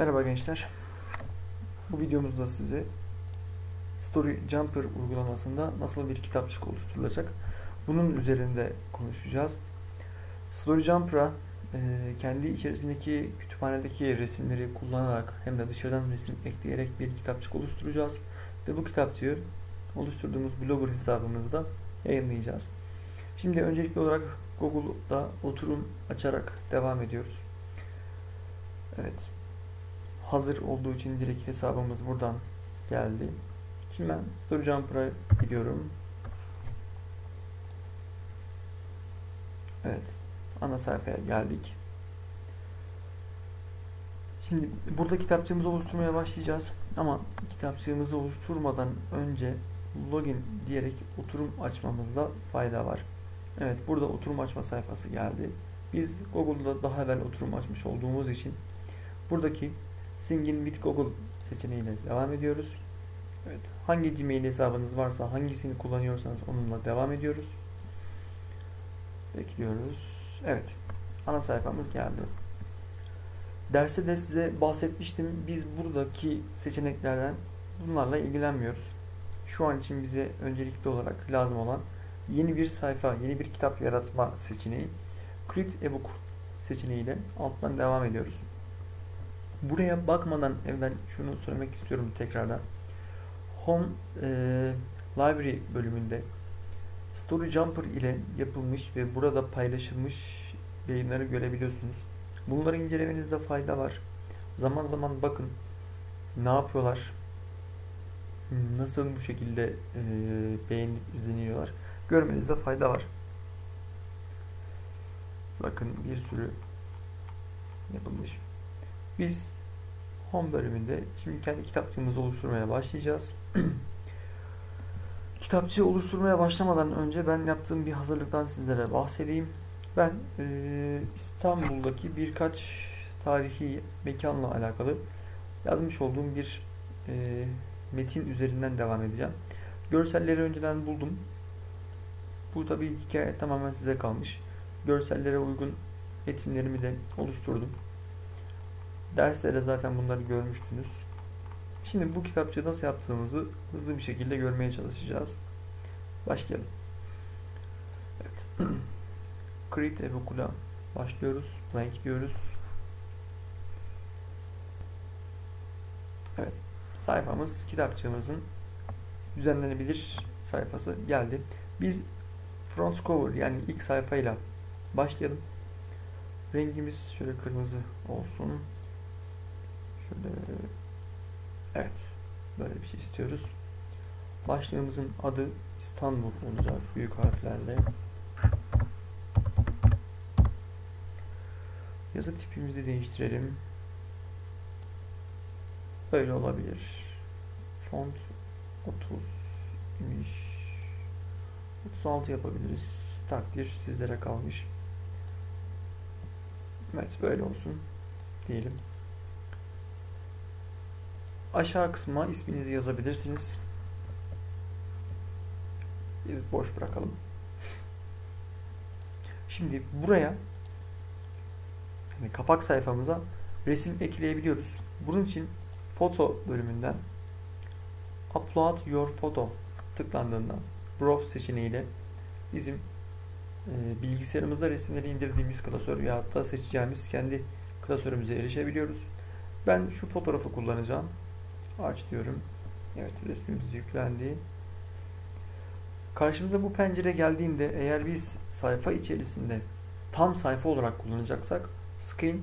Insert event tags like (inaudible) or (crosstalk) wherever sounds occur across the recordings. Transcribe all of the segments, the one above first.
Merhaba gençler. Bu videomuzda size Story Jumper uygulamasında nasıl bir kitapçık oluşturulacak bunun üzerinde konuşacağız. Story Jumper'a e, kendi içerisindeki kütüphanedeki resimleri kullanarak hem de dışarıdan resim ekleyerek bir kitapçık oluşturacağız. Ve bu kitapçığı oluşturduğumuz blogger hesabımızda yayınlayacağız. Şimdi öncelikli olarak Google'da oturum açarak devam ediyoruz. Evet. Hazır olduğu için direkt hesabımız buradan geldi. Şimdi ben Story gidiyorum. Evet. Ana sayfaya geldik. Şimdi burada kitapçığımızı oluşturmaya başlayacağız. Ama kitapçığımızı oluşturmadan önce login diyerek oturum açmamızda fayda var. Evet burada oturum açma sayfası geldi. Biz Google'da daha evvel oturum açmış olduğumuz için buradaki Singin with Google seçeneğiyle devam ediyoruz. Evet, hangi Gmail hesabınız varsa hangisini kullanıyorsanız onunla devam ediyoruz. Bekliyoruz. Evet. Ana sayfamız geldi. Derste de size bahsetmiştim. Biz buradaki seçeneklerden bunlarla ilgilenmiyoruz. Şu an için bize öncelikli olarak lazım olan yeni bir sayfa, yeni bir kitap yaratma seçeneği. Create ebook seçeneğiyle alttan devam ediyoruz. Buraya bakmadan evvel şunu söylemek istiyorum tekrardan. Home e, Library bölümünde Story Jumper ile yapılmış ve burada paylaşılmış yayınları görebiliyorsunuz. Bunları incelemenizde fayda var. Zaman zaman bakın ne yapıyorlar, nasıl bu şekilde e, beğenip izleniyorlar. Görmenizde fayda var. Bakın bir sürü yapılmış. Biz home bölümünde şimdi kendi kitapçığımızı oluşturmaya başlayacağız. (clears throat) Kitapçığı oluşturmaya başlamadan önce ben yaptığım bir hazırlıktan sizlere bahsedeyim. Ben e, İstanbul'daki birkaç tarihi mekanla alakalı yazmış olduğum bir e, metin üzerinden devam edeceğim. Görselleri önceden buldum. Bu tabi hikaye tamamen size kalmış. Görsellere uygun metinlerimi de oluşturdum. Derslerde zaten bunları görmüştünüz. Şimdi bu kitapçığı nasıl yaptığımızı hızlı bir şekilde görmeye çalışacağız. Başlayalım. Evet. (clears throat) Create Evokula başlıyoruz. Blank diyoruz. Evet. Sayfamız kitapçığımızın düzenlenebilir sayfası geldi. Biz front cover yani ilk sayfayla başlayalım. Rengimiz şöyle kırmızı olsun. Şöyle evet böyle bir şey istiyoruz. Başlığımızın adı İstanbul olacak büyük harflerle. Yazı tipimizi değiştirelim. Böyle olabilir. Font 30 imiş. 36 yapabiliriz. Takdir sizlere kalmış. Evet böyle olsun diyelim. Aşağı kısma isminizi yazabilirsiniz. Biz boş bırakalım. Şimdi buraya yani kapak sayfamıza resim ekleyebiliyoruz. Bunun için foto bölümünden upload your photo tıklandığında browse seçeneğiyle bizim e, bilgisayarımızda resimleri indirdiğimiz klasör ya da seçeceğimiz kendi klasörümüze erişebiliyoruz. Ben şu fotoğrafı kullanacağım. Aç diyorum. Evet resmimiz yüklendi. Karşımıza bu pencere geldiğinde eğer biz sayfa içerisinde tam sayfa olarak kullanacaksak screen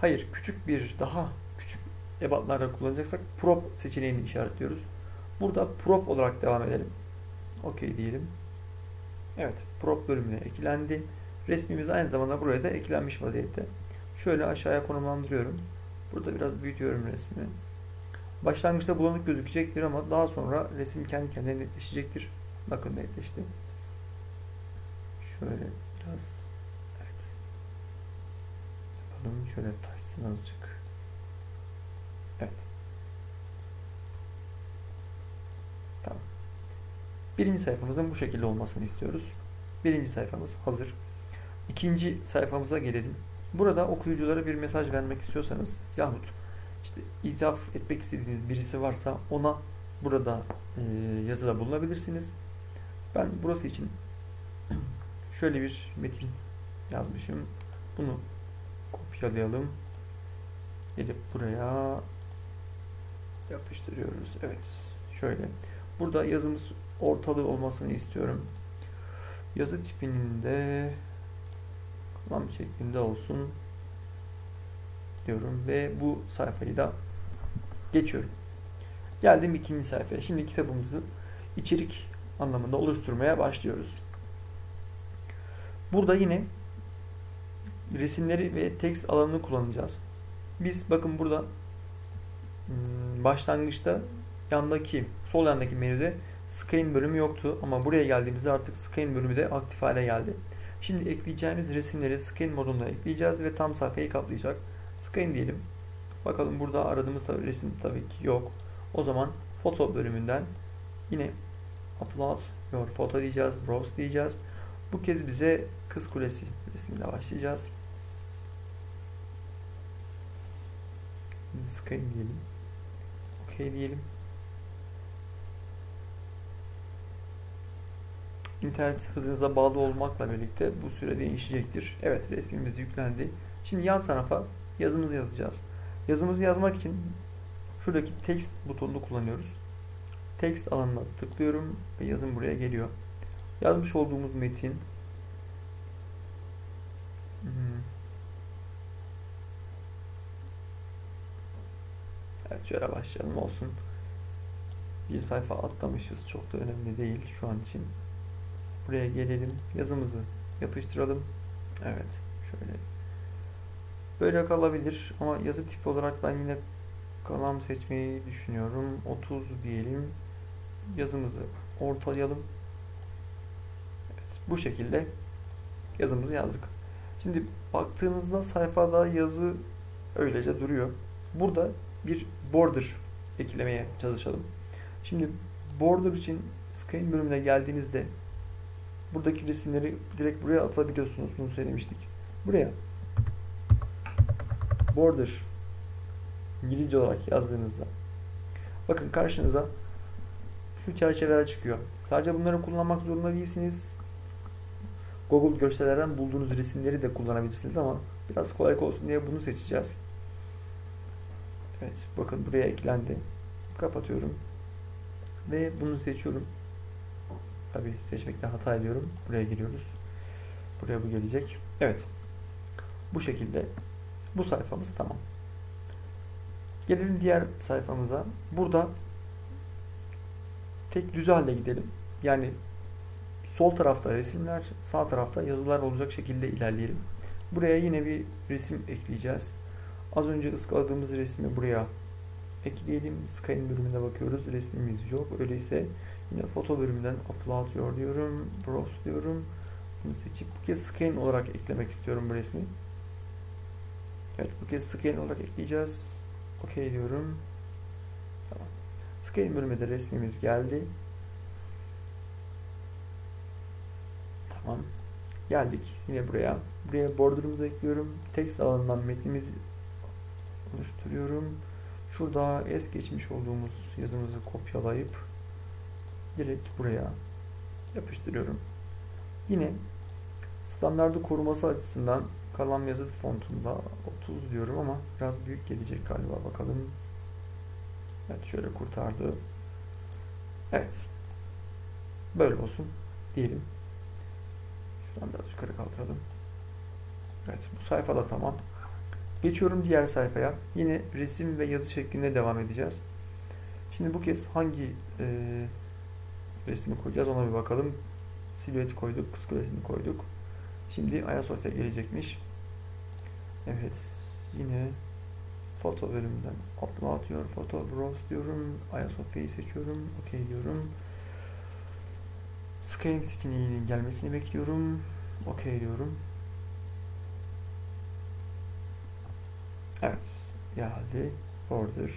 hayır küçük bir daha küçük ebatlarda kullanacaksak prop seçeneğini işaretliyoruz. Burada prop olarak devam edelim. OK diyelim. Evet prop bölümüne eklendi. Resmimiz aynı zamanda buraya da eklenmiş vaziyette. Şöyle aşağıya konumlandırıyorum. Burada biraz büyütüyorum resmi. Başlangıçta bulanık gözükecektir ama daha sonra resim kendi kendine netleşecektir. Bakın netleşti. Şöyle biraz evet. Yapalım. Şöyle taşsın azıcık. Evet. Tamam. Birinci sayfamızın bu şekilde olmasını istiyoruz. Birinci sayfamız hazır. İkinci sayfamıza gelelim. Burada okuyuculara bir mesaj vermek istiyorsanız yahut işte ithaf etmek istediğiniz birisi varsa ona burada e, yazıda bulunabilirsiniz. Ben burası için şöyle bir metin yazmışım. Bunu kopyalayalım. Gelip buraya yapıştırıyoruz. Evet. Şöyle. Burada yazımız ortalı olmasını istiyorum. Yazı tipinin de kalam şeklinde olsun diyorum ve bu sayfayı da geçiyorum. Geldim ikinci sayfaya. Şimdi kitabımızı içerik anlamında oluşturmaya başlıyoruz. Burada yine resimleri ve tekst alanını kullanacağız. Biz bakın burada hmm, başlangıçta yandaki sol yandaki menüde Scan bölümü yoktu ama buraya geldiğimizde artık Scan bölümü de aktif hale geldi. Şimdi ekleyeceğimiz resimleri Scan modunda ekleyeceğiz ve tam sayfayı kaplayacak. Scan diyelim. Bakalım burada aradığımız tabii resim tabii ki yok. O zaman foto bölümünden yine upload your photo diyeceğiz, browse diyeceğiz. Bu kez bize Kız Kulesi resmiyle başlayacağız. Scan diyelim. OK diyelim. İnternet hızınıza bağlı olmakla birlikte bu süre değişecektir. Evet resmimiz yüklendi. Şimdi yan tarafa yazımızı yazacağız. Yazımızı yazmak için şuradaki text butonunu kullanıyoruz. Text alanına tıklıyorum ve yazım buraya geliyor. Yazmış olduğumuz metin hmm. Evet şöyle başlayalım olsun. Bir sayfa atlamışız. Çok da önemli değil şu an için. Buraya gelelim. Yazımızı yapıştıralım. Evet. Şöyle. Böyle kalabilir ama yazı tipi olarak ben yine kalam seçmeyi düşünüyorum. 30 diyelim. Yazımızı ortalayalım. Evet, bu şekilde yazımızı yazdık. Şimdi baktığınızda sayfada yazı öylece duruyor. Burada bir border eklemeye çalışalım. Şimdi border için scan bölümüne geldiğinizde buradaki resimleri direkt buraya atabiliyorsunuz. Bunu söylemiştik. Buraya border İngilizce olarak yazdığınızda bakın karşınıza şu çerçeveler çıkıyor. Sadece bunları kullanmak zorunda değilsiniz. Google görsellerden bulduğunuz resimleri de kullanabilirsiniz ama biraz kolay olsun diye bunu seçeceğiz. Evet bakın buraya eklendi. Kapatıyorum. Ve bunu seçiyorum. Tabi seçmekte hata ediyorum. Buraya giriyoruz. Buraya bu gelecek. Evet. Bu şekilde bu sayfamız tamam. Gelelim diğer sayfamıza. Burada tek düz halde gidelim. Yani sol tarafta resimler, sağ tarafta yazılar olacak şekilde ilerleyelim. Buraya yine bir resim ekleyeceğiz. Az önce ıskaladığımız resmi buraya ekleyelim. Sky'in bölümüne bakıyoruz. Resmimiz yok. Öyleyse yine foto bölümünden upload your diyorum. Browse diyorum. Bunu seçip kez scan olarak eklemek istiyorum bu resmi. Evet bu kez scan olarak ekleyeceğiz. OK diyorum. Tamam. Scan bölümünde resmimiz geldi. Tamam. Geldik yine buraya. Buraya border'ımızı ekliyorum. Text alanından metnimizi oluşturuyorum. Şurada es geçmiş olduğumuz yazımızı kopyalayıp direkt buraya yapıştırıyorum. Yine standardı koruması açısından kalan yazı fontunda 30 diyorum ama biraz büyük gelecek galiba bakalım. Evet şöyle kurtardı. Evet. Böyle olsun diyelim. Şuradan biraz yukarı kaldıralım. Evet bu sayfa da tamam. Geçiyorum diğer sayfaya. Yine resim ve yazı şeklinde devam edeceğiz. Şimdi bu kez hangi e, resmi koyacağız ona bir bakalım. Silüet koyduk, kız koyduk. Şimdi Ayasofya gelecekmiş. Evet. Yine foto bölümünden upload diyor. Foto browse diyorum. Ayasofya'yı seçiyorum. OK diyorum. Scaling tekniğinin gelmesini bekliyorum. OK diyorum. Evet. Geldi. Border.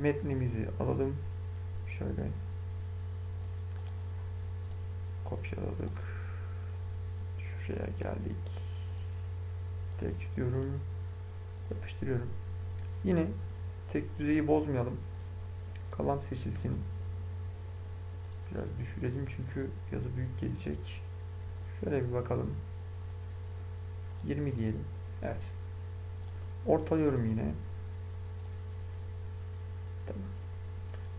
Metnimizi alalım. Şöyle kopyaladık. Şuraya geldik. Text diyorum. Yapıştırıyorum. Yine tek düzeyi bozmayalım. Kalam seçilsin. Biraz düşürelim çünkü yazı büyük gelecek. Şöyle bir bakalım. 20 diyelim. Evet. Ortalıyorum yine. Tamam.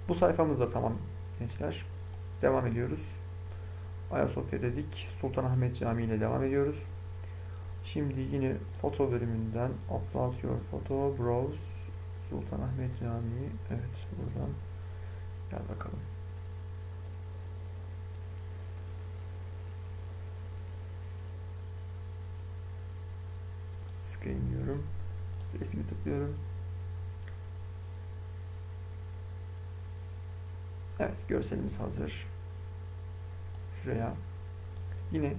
Bu sayfamız da tamam gençler. Devam ediyoruz. Ayasofya dedik. Sultanahmet Camii ile devam ediyoruz. Şimdi yine foto bölümünden upload your photo, browse Sultanahmet Camii. Evet buradan gel bakalım. Scan diyorum. Resmi tıklıyorum. Evet görselimiz hazır. Şuraya yine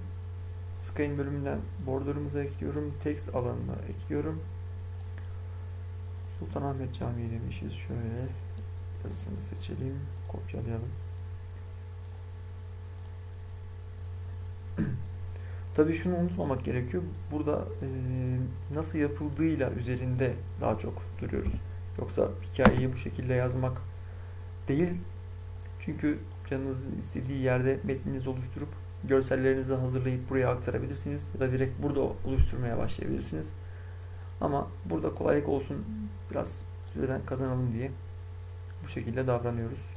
Skyline bölümünden border'ımıza ekliyorum. Text alanına ekliyorum. Sultanahmet Camii demişiz. Şöyle yazısını seçelim. Kopyalayalım. (clears throat) Tabii şunu unutmamak gerekiyor. Burada e, nasıl yapıldığıyla üzerinde daha çok duruyoruz. Yoksa hikayeyi bu şekilde yazmak değil. Çünkü canınızın istediği yerde metninizi oluşturup görsellerinizi hazırlayıp buraya aktarabilirsiniz ya da direkt burada oluşturmaya başlayabilirsiniz. Ama burada kolaylık olsun biraz süreden kazanalım diye bu şekilde davranıyoruz.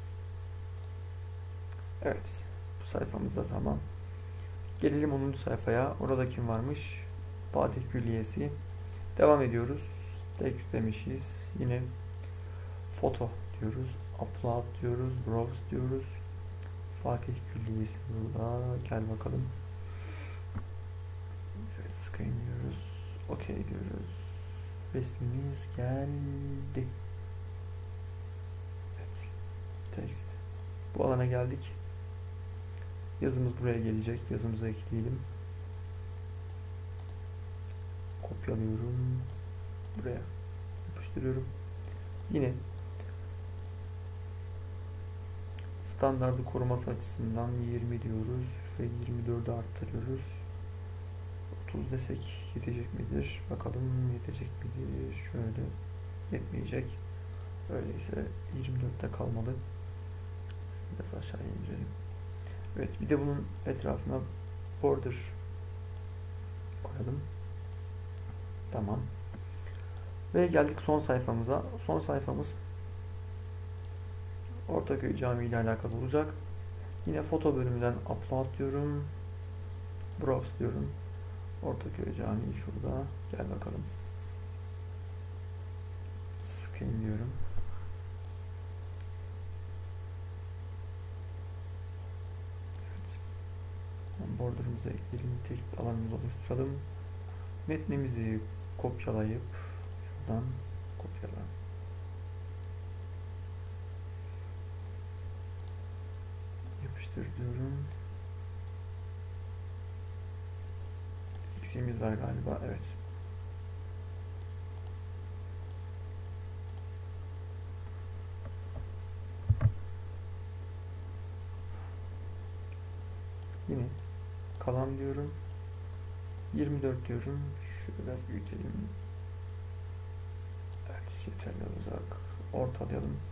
Evet. Bu sayfamız da tamam. Gelelim 10. sayfaya. Orada kim varmış? Fatih Külliyesi. Devam ediyoruz. Text demişiz. Yine foto diyoruz. Upload diyoruz. Browse diyoruz. Fatih Külliyesi burada. Gel bakalım. Evet, scan diyoruz. OK diyoruz. Resmimiz geldi. Evet. Text. Bu alana geldik. Yazımız buraya gelecek. Yazımızı ekleyelim. Kopyalıyorum. Buraya yapıştırıyorum. Yine standardı koruması açısından 20 diyoruz ve 24'ü arttırıyoruz. 30 desek yetecek midir? Bakalım yetecek midir? Şöyle yetmeyecek. Öyleyse 24'te kalmalı. Biraz aşağıya indirelim. Evet bir de bunun etrafına border koyalım. Tamam. Ve geldik son sayfamıza. Son sayfamız Ortaköy Camii ile alakalı olacak. Yine foto bölümünden upload diyorum. Browse diyorum. Ortaköy Camii şurada. Gel bakalım. Scan diyorum. Evet. Border'ımıza ekleyelim. Text alanımızı oluşturalım. Metnimizi kopyalayıp şuradan kopyala. Yapıştır diyorum. Eksiğimiz var galiba. Evet. Yine kalan diyorum. 24 diyorum. Şöyle biraz büyütelim. Evet yeterli olacak. Ortalayalım.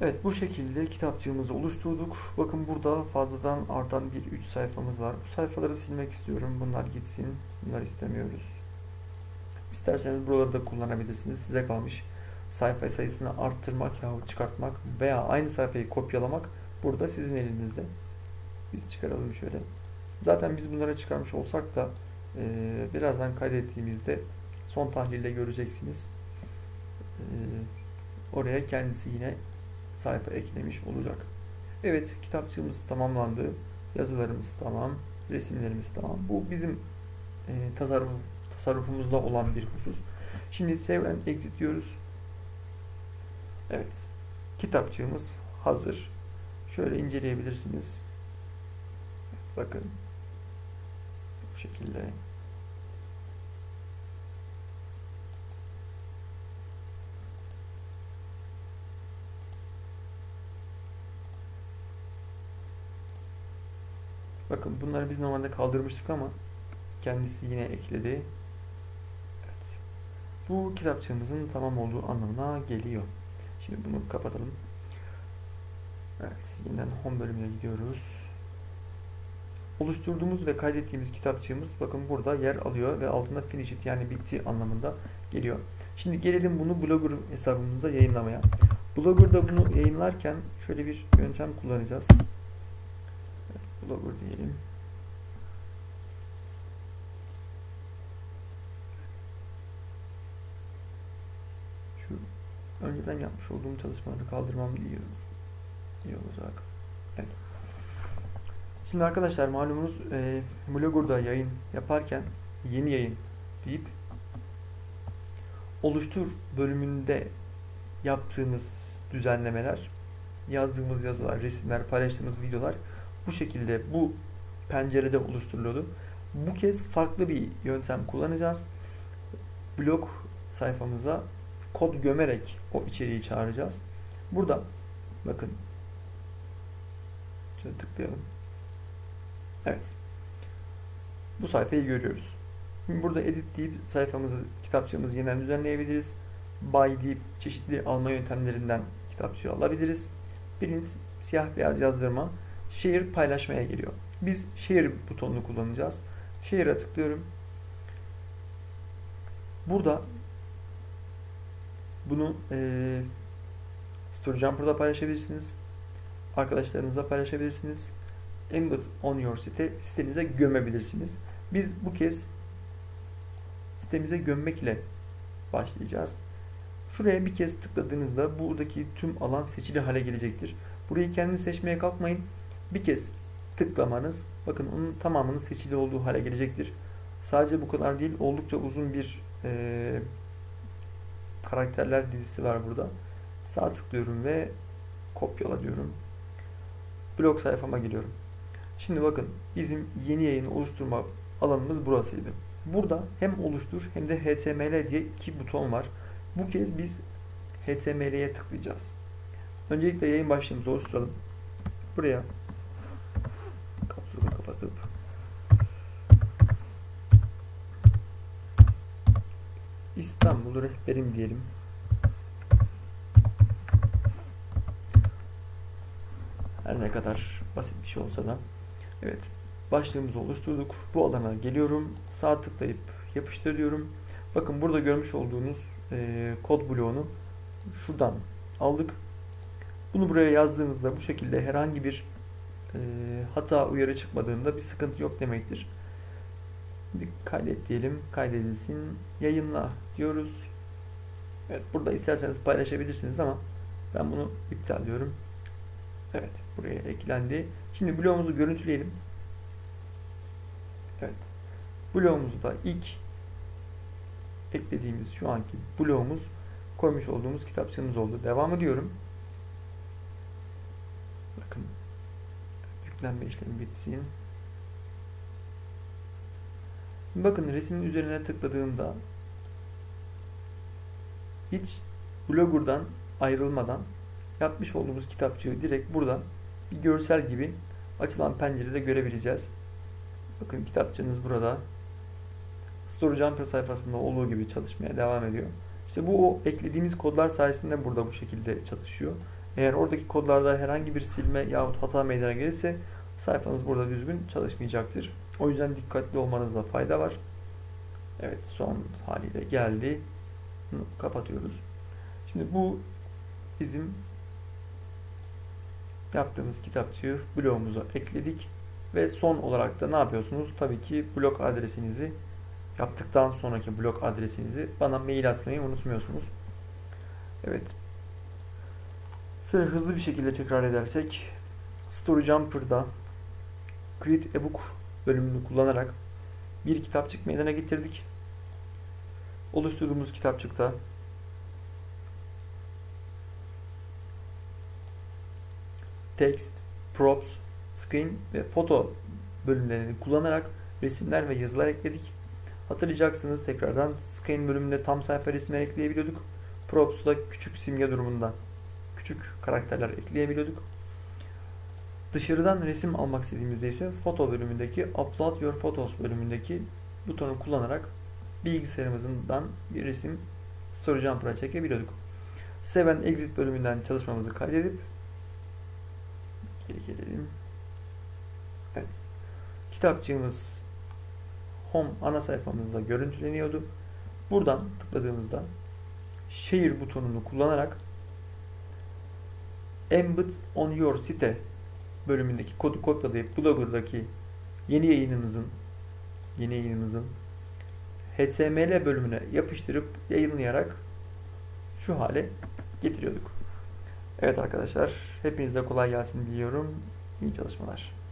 Evet bu şekilde kitapçığımızı oluşturduk. Bakın burada fazladan artan bir 3 sayfamız var. Bu sayfaları silmek istiyorum. Bunlar gitsin. Bunlar istemiyoruz. İsterseniz buraları da kullanabilirsiniz. Size kalmış. Sayfa sayısını arttırmak yahut çıkartmak veya aynı sayfayı kopyalamak burada sizin elinizde. Biz çıkaralım şöyle. Zaten biz bunları çıkarmış olsak da e, birazdan kaydettiğimizde son tahlilde göreceksiniz. E, oraya kendisi yine sayfa eklemiş olacak. Evet kitapçığımız tamamlandı. Yazılarımız tamam. Resimlerimiz tamam. Bu bizim e, tasarruf, tasarrufumuzda olan bir husus. Şimdi save and exit diyoruz. Evet. Kitapçığımız hazır. Şöyle inceleyebilirsiniz. Bakın. Bu şekilde. Bakın bunları biz normalde kaldırmıştık ama kendisi yine ekledi. Evet. Bu kitapçığımızın tamam olduğu anlamına geliyor. Şimdi bunu kapatalım. Evet, yeniden home bölümüne gidiyoruz. Oluşturduğumuz ve kaydettiğimiz kitapçığımız bakın burada yer alıyor ve altında finish it yani bitti anlamında geliyor. Şimdi gelelim bunu Blogger hesabımızda yayınlamaya. Blogger'da bunu yayınlarken şöyle bir yöntem kullanacağız. Blogger diyelim. Şu önceden yapmış olduğum çalışmaları kaldırmam iyi, iyi olacak. Evet. Şimdi arkadaşlar malumunuz e, Blogger'da yayın yaparken yeni yayın deyip oluştur bölümünde yaptığımız düzenlemeler, yazdığımız yazılar, resimler, paylaştığımız videolar bu şekilde bu pencerede oluşturuluyordu. Bu kez farklı bir yöntem kullanacağız. Blog sayfamıza kod gömerek o içeriği çağıracağız. Burada bakın şöyle tıklayalım. Evet. Bu sayfayı görüyoruz. Şimdi burada edit deyip sayfamızı, kitapçığımızı yeniden düzenleyebiliriz. Buy deyip çeşitli alma yöntemlerinden kitapçığı alabiliriz. Print, siyah beyaz yazdırma, share paylaşmaya geliyor. Biz share butonunu kullanacağız. Share'a tıklıyorum. Burada bunu e, Story Jumper'da paylaşabilirsiniz. Arkadaşlarınızla paylaşabilirsiniz. Embed on your site sitenize gömebilirsiniz. Biz bu kez sitemize gömmek ile başlayacağız. Şuraya bir kez tıkladığınızda buradaki tüm alan seçili hale gelecektir. Burayı kendiniz seçmeye kalkmayın. Bir kez tıklamanız bakın onun tamamının seçili olduğu hale gelecektir. Sadece bu kadar değil oldukça uzun bir e, karakterler dizisi var burada. Sağ tıklıyorum ve kopyala diyorum. Blog sayfama giriyorum. Şimdi bakın bizim yeni yayını oluşturma alanımız burasıydı. Burada hem oluştur hem de HTML diye iki buton var. Bu kez biz HTML'ye tıklayacağız. Öncelikle yayın başlığımızı oluşturalım. Buraya İstanbul rehberim diyelim. Her ne kadar basit bir şey olsa da. Evet. Başlığımızı oluşturduk. Bu alana geliyorum. Sağ tıklayıp yapıştır diyorum. Bakın burada görmüş olduğunuz e, kod bloğunu şuradan aldık. Bunu buraya yazdığınızda bu şekilde herhangi bir e, hata uyarı çıkmadığında bir sıkıntı yok demektir. Şimdi kaydet diyelim. Kaydedilsin. Yayınla diyoruz. Evet burada isterseniz paylaşabilirsiniz ama ben bunu iptal diyorum. Evet buraya eklendi. Şimdi bloğumuzu görüntüleyelim. Evet. Bloğumuzda ilk eklediğimiz şu anki bloğumuz koymuş olduğumuz kitapçığımız oldu. Devam ediyorum. Bakın yüklenme işlemi bitsin. Bakın resmin üzerine tıkladığımda hiç Blogger'dan ayrılmadan yapmış olduğumuz kitapçığı direkt buradan bir görsel gibi açılan pencerede görebileceğiz. Bakın kitapçığınız burada. Story Jumper sayfasında olduğu gibi çalışmaya devam ediyor. İşte bu o eklediğimiz kodlar sayesinde burada bu şekilde çalışıyor. Eğer oradaki kodlarda herhangi bir silme yahut hata meydana gelirse sayfanız burada düzgün çalışmayacaktır. O yüzden dikkatli olmanızda fayda var. Evet son haliyle geldi. Kapatıyoruz. Şimdi bu bizim yaptığımız kitapçığı blogumuza ekledik. Ve son olarak da ne yapıyorsunuz? Tabii ki blog adresinizi yaptıktan sonraki blog adresinizi bana mail atmayı unutmuyorsunuz. Evet. Şöyle hızlı bir şekilde tekrar edersek Story Jumper'da Create Ebook bölümünü kullanarak bir kitapçık meydana getirdik. Oluşturduğumuz kitapçıkta text, props, screen ve foto bölümlerini kullanarak resimler ve yazılar ekledik. Hatırlayacaksınız tekrardan screen bölümünde tam sayfa resimler ekleyebiliyorduk. Props'da küçük simge durumunda küçük karakterler ekleyebiliyorduk. Dışarıdan resim almak istediğimizde ise foto bölümündeki Upload Your Photos bölümündeki butonu kullanarak bilgisayarımızdan bir resim story jumper'a çekebiliyorduk. Save and exit bölümünden çalışmamızı kaydedip geri gelelim. Evet. Kitapçığımız home ana sayfamızda görüntüleniyordu. Buradan tıkladığımızda share butonunu kullanarak embed on your site bölümündeki kodu kopyalayıp Blogger'daki yeni yayınımızın yeni yayınımızın HTML bölümüne yapıştırıp yayınlayarak şu hale getiriyorduk. Evet arkadaşlar hepinize kolay gelsin diliyorum. İyi çalışmalar.